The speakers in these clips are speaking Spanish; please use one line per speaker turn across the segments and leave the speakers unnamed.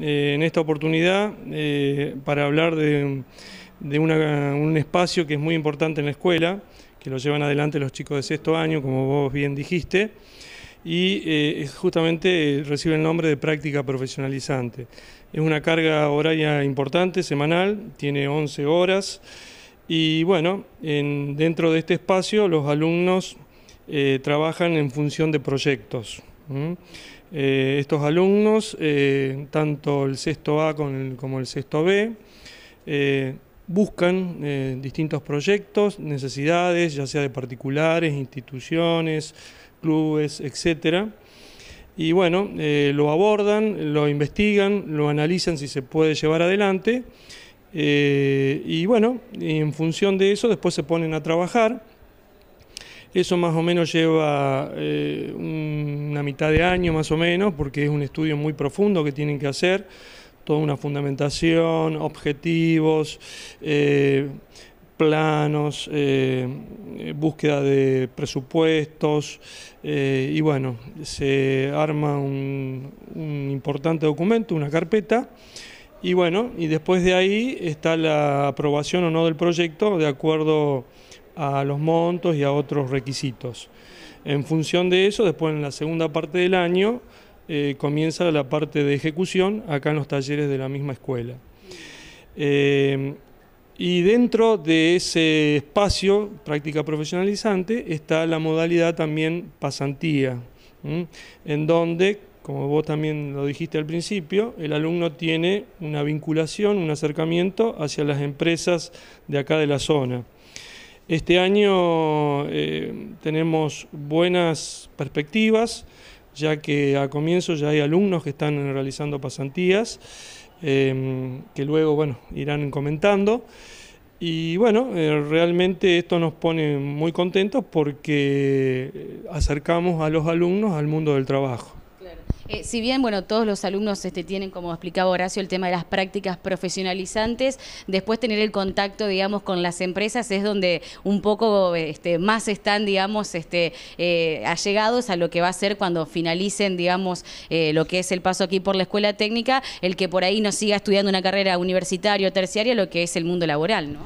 Eh, en esta oportunidad eh, para hablar de, un espacio que es muy importante en la escuela, que lo llevan adelante los chicos de sexto año, como vos bien dijiste, y eh, justamente recibe el nombre de práctica profesionalizante. Es una carga horaria importante, semanal, tiene 11 horas, y bueno, dentro de este espacio los alumnos trabajan en función de proyectos. Eh, estos alumnos, eh, tanto el sexto A como el sexto B, eh, buscan distintos proyectos, necesidades, ya sea de particulares, instituciones, clubes, etc. Y bueno, lo abordan, lo investigan, lo analizan si se puede llevar adelante. y bueno, en función de eso después se ponen a trabajar eso más o menos lleva eh, una mitad de año más o menos, porque es un estudio muy profundo que tienen que hacer, toda una fundamentación, objetivos, eh, planos, eh, búsqueda de presupuestos y bueno, se arma un, un importante documento, una carpeta. Y bueno, y después de ahí está la aprobación o no del proyecto de acuerdo a los montos y a otros requisitos. En función de eso, después en la segunda parte del año eh, comienza la parte de ejecución acá en los talleres de la misma escuela. Eh, y dentro de ese espacio, práctica profesionalizante, está la modalidad también pasantía, en donde, como vos también lo dijiste al principio, el alumno tiene una vinculación, un acercamiento hacia las empresas de acá de la zona. Este año eh, tenemos buenas perspectivas, ya que a comienzo ya hay alumnos que están realizando pasantías, em, que luego bueno, irán comentando. Y bueno, eh, realmente esto nos pone muy contentos porque acercamos a los alumnos al mundo del trabajo.
Eh, si bien, bueno, todos los alumnos este, tienen, como explicaba Horacio, el tema de las prácticas profesionalizantes, después tener el contacto, digamos, con las empresas es donde un poco este, más están, digamos, este, eh, allegados a lo que va a ser cuando finalicen, digamos, eh, lo que es el paso aquí por la escuela técnica, el que por ahí no siga estudiando una carrera universitaria o terciaria, lo que es el mundo laboral, ¿no?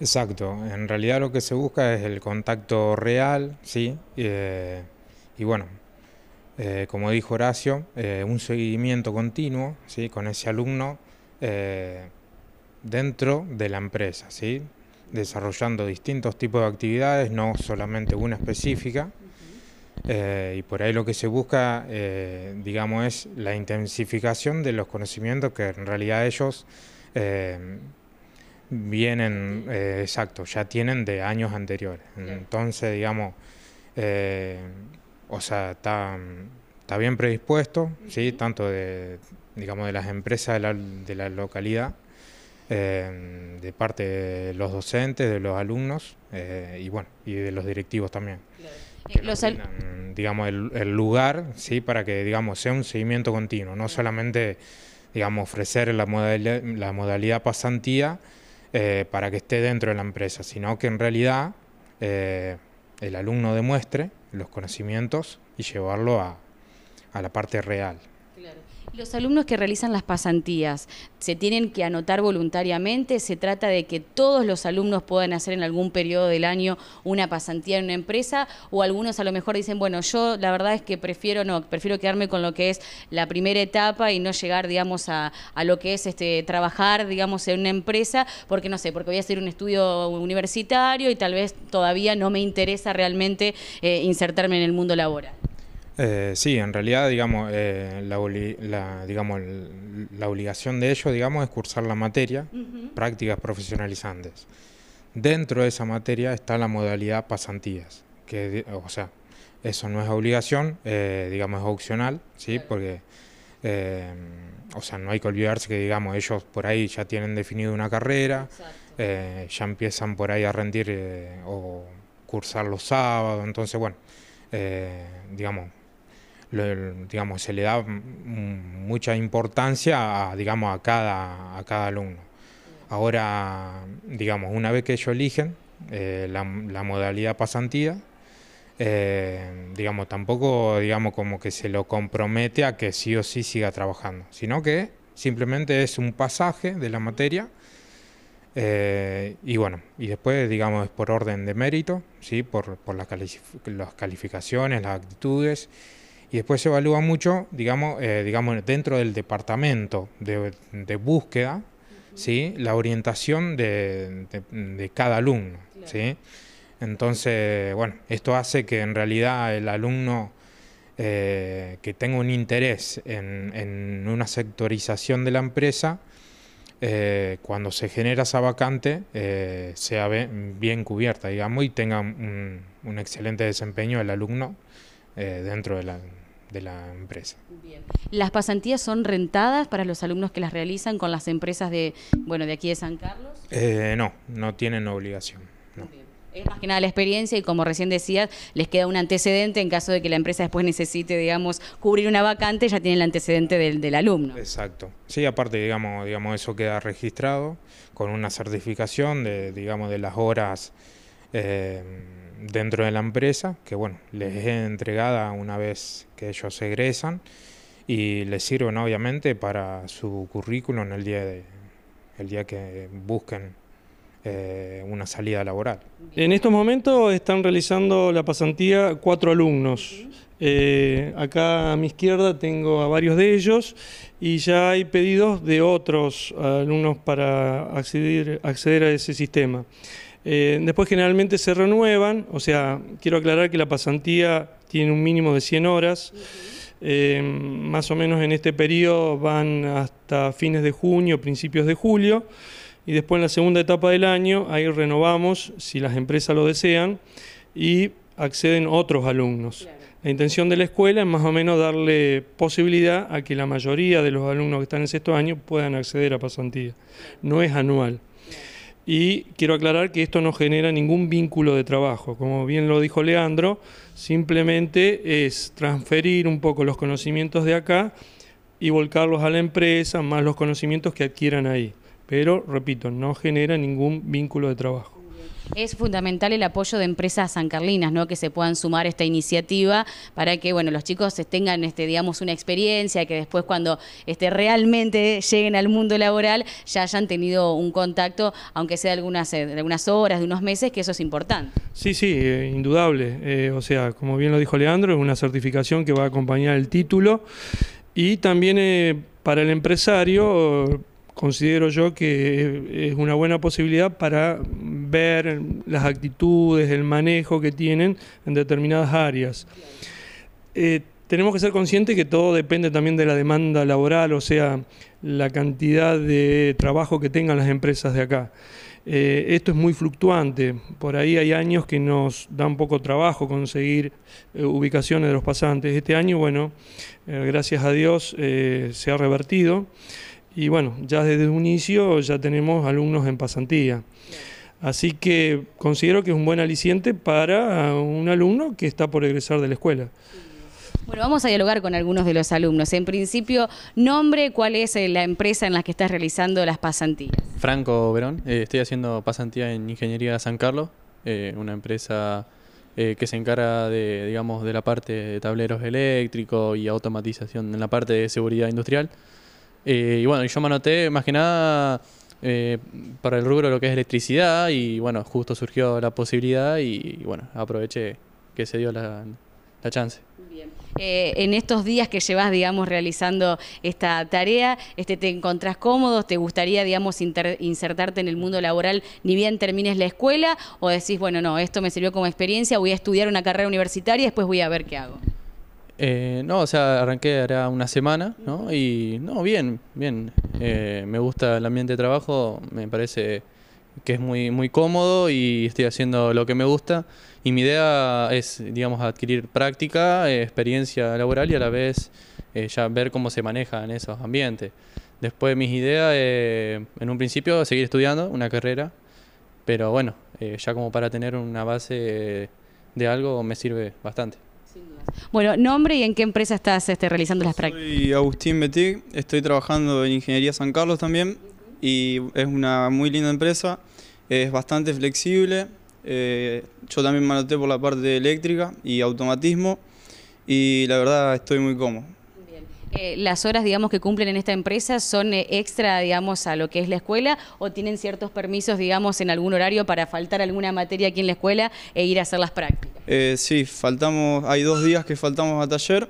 Exacto, en realidad lo que se busca es el contacto real, ¿sí? y bueno, eh, como dijo Horacio, eh, un seguimiento continuo ¿sí? con ese alumno eh, dentro de la empresa, ¿sí? desarrollando distintos tipos de actividades, no solamente una específica. y por ahí lo que se busca, digamos, es la intensificación de los conocimientos que en realidad ellos vienen, exacto, ya tienen de años anteriores. Entonces, digamos, o sea, está, está bien predispuesto, ¿sí? tanto de, digamos, de las empresas de la, localidad, eh, de parte de los docentes, de los alumnos eh, y bueno, y de los directivos también. digamos, el, lugar, ¿sí? para que digamos, sea un seguimiento continuo, no solamente digamos, ofrecer la modalidad, la modalidad pasantía eh, para que esté dentro de la empresa, sino que en realidad el alumno demuestre los conocimientos y llevarlo a, a la parte real.
Los alumnos que realizan las pasantías, ¿se tienen que anotar voluntariamente? ¿Se trata de que todos los alumnos puedan hacer en algún periodo del año una pasantía en una empresa? ¿O algunos a lo mejor dicen, bueno, yo la verdad es que prefiero no, prefiero quedarme con lo que es la primera etapa y no llegar, digamos, a, lo que es este trabajar, digamos, en una empresa, porque no sé, porque voy a hacer un estudio universitario y tal vez todavía no me interesa realmente eh, insertarme en el mundo laboral?
Eh, sí, en realidad, digamos, eh, la, digamos, la obligación de ellos, digamos, es cursar la materia, prácticas profesionalizantes. Dentro de esa materia está la modalidad pasantías, que, o sea, eso no es obligación, eh, digamos, es opcional, ¿sí? Porque, o sea, no hay que olvidarse que, digamos, ellos por ahí ya tienen definido una carrera, ya empiezan por ahí a rendir o cursar los sábados, entonces, bueno, digamos, digamos, se le da mucha importancia a, digamos, a, cada, a cada alumno. Ahora, digamos, una vez que ellos eligen eh, la, modalidad pasantía, eh, digamos, tampoco, digamos, como que se lo compromete a que sí o sí siga trabajando, sino que simplemente es un pasaje de la materia eh, y bueno, y después, digamos, es por orden de mérito, ¿sí? por, por las, calificaciones, las actitudes, y después se evalúa mucho, digamos, eh, digamos dentro del departamento de, búsqueda, ¿sí? la orientación de, cada alumno. ¿sí? Entonces, bueno, esto hace que en realidad el alumno eh, que tenga un interés en, en una sectorización de la empresa, eh, cuando se genera esa vacante eh, sea bien, cubierta, digamos, y tenga un, excelente desempeño el alumno eh, dentro de la, de la empresa.
¿Las pasantías son rentadas para los alumnos que las realizan con las empresas de, bueno, de aquí de San Carlos?
no, no tienen obligación.
Es más que nada la experiencia y como recién decías, les queda un antecedente en caso de que la empresa después necesite, digamos, cubrir una vacante, ya tiene el antecedente del, alumno.
Exacto. Sí, aparte, digamos, digamos, eso queda registrado con una certificación de, digamos, de las horas eh, dentro de la empresa, que bueno, les es entregada una vez que ellos egresan y les sirven obviamente para su currículum el día de, el día que busquen eh, una salida laboral.
En estos momentos están realizando la pasantía cuatro alumnos. Eh, acá a mi izquierda tengo a varios de ellos y ya hay pedidos de otros alumnos para acceder, acceder a ese sistema. Eh, después generalmente se renuevan, o sea, quiero aclarar que la pasantía tiene un mínimo de 100 horas. más o menos en este periodo van hasta fines de junio, principios de julio y después en la segunda etapa del año ahí renovamos, si las empresas lo desean, y acceden otros alumnos. La intención de la escuela es más o menos darle posibilidad a que la mayoría de los alumnos que están en sexto año puedan acceder a pasantía. No es anual. Y quiero aclarar que esto no genera ningún vínculo de trabajo. Como bien lo dijo Leandro, simplemente es transferir un poco los conocimientos de acá y volcarlos a la empresa, más los conocimientos que adquieran ahí pero repito, no genera ningún vínculo de trabajo.
Es fundamental el apoyo de empresas sancarlinas, ¿no? que se puedan sumar a esta iniciativa para que bueno, los chicos tengan este, digamos, una experiencia, que después cuando este, realmente lleguen al mundo laboral ya hayan tenido un contacto, aunque sea de algunas, eh, de horas, de unos meses, que eso es importante.
Sí, sí, eh, indudable. Eh, o sea, como bien lo dijo Leandro, es una certificación que va a acompañar el título y también para el empresario considero yo que es una buena posibilidad para ver las actitudes, el manejo que tienen en determinadas áreas. Eh, tenemos que ser conscientes que todo depende también de la demanda laboral, o sea, la cantidad de trabajo que tengan las empresas de acá. Eh, esto es muy fluctuante, por ahí hay años que nos dan poco trabajo conseguir eh, ubicaciones de los pasantes. Este año, bueno, gracias a Dios se ha revertido y bueno, ya desde un inicio ya tenemos alumnos en pasantía. Así que considero que es un buen aliciente para un alumno que está por egresar de la escuela.
Bueno, vamos a dialogar con algunos de los alumnos. En principio, nombre, ¿cuál es eh, la empresa en la que estás realizando las pasantías?
Franco Verón, eh, estoy haciendo pasantía en Ingeniería San Carlos, eh, una empresa que se encarga de, digamos, de la parte de tableros eléctricos y automatización en la parte de seguridad industrial. Eh, y bueno, yo me anoté más que nada eh, para el rubro lo que es electricidad y bueno, justo surgió la posibilidad y, bueno, aproveché que se dio la, chance.
Bien. Eh, en estos días que llevas, digamos, realizando esta tarea, este, ¿te encontrás cómodo? ¿Te gustaría, digamos, insertarte en el mundo laboral ni bien termines la escuela? ¿O decís, bueno, no, esto me sirvió como experiencia, voy a estudiar una carrera universitaria y después voy a ver qué hago?
Eh, no, o sea, arranqué ahora una semana, ¿no? Y no, bien, bien. Eh, me gusta el ambiente de trabajo, me parece que es muy, muy cómodo y estoy haciendo lo que me gusta. Y mi idea es, digamos, adquirir práctica, eh, experiencia laboral y a la vez ya ver cómo se maneja en esos ambientes. Después mis ideas, en un principio, seguir estudiando una carrera, pero bueno, ya como para tener una base de algo me sirve bastante.
Bueno, nombre y en qué empresa estás este, realizando las prácticas.
Soy Agustín Betig, estoy trabajando en Ingeniería San Carlos también y es una muy linda empresa, es bastante flexible. Eh, yo también me anoté por la parte eléctrica y automatismo y la verdad estoy muy cómodo.
Eh, ¿Las horas, digamos, que cumplen en esta empresa son eh, extra, digamos, a lo que es la escuela o tienen ciertos permisos, digamos, en algún horario para faltar alguna materia aquí en la escuela e ir a hacer las prácticas?
Eh, sí, faltamos, hay dos días que faltamos a taller,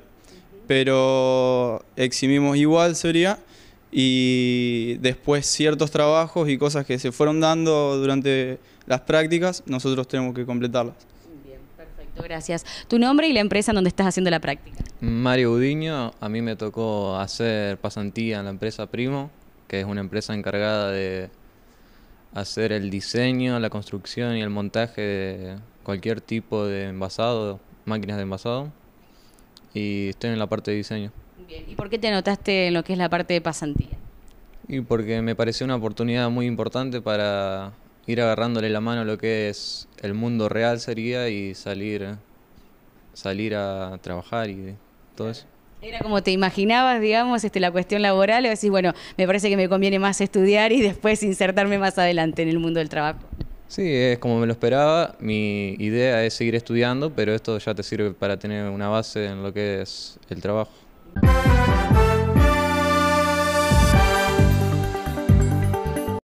pero eximimos igual sería y después ciertos trabajos y cosas que se fueron dando durante las prácticas, nosotros tenemos que completarlas.
Perfecto, gracias. ¿Tu nombre y la empresa en donde estás haciendo la práctica?
Mario Udiño, a mí me tocó hacer pasantía en la empresa Primo, que es una empresa encargada de hacer el diseño, la construcción y el montaje de cualquier tipo de envasado, máquinas de envasado, y estoy en la parte de diseño.
Bien, ¿y por qué te anotaste en lo que es la parte de pasantía?
Y porque me pareció una oportunidad muy importante para ir agarrándole la mano a lo que es el mundo real sería y salir, salir a trabajar y todo eso.
Era como te imaginabas, digamos, este, la cuestión laboral, o decís, bueno, me parece que me conviene más estudiar y después insertarme más adelante en el mundo del trabajo.
Sí, es como me lo esperaba. Mi idea es seguir estudiando, pero esto ya te sirve para tener una base en lo que es el trabajo.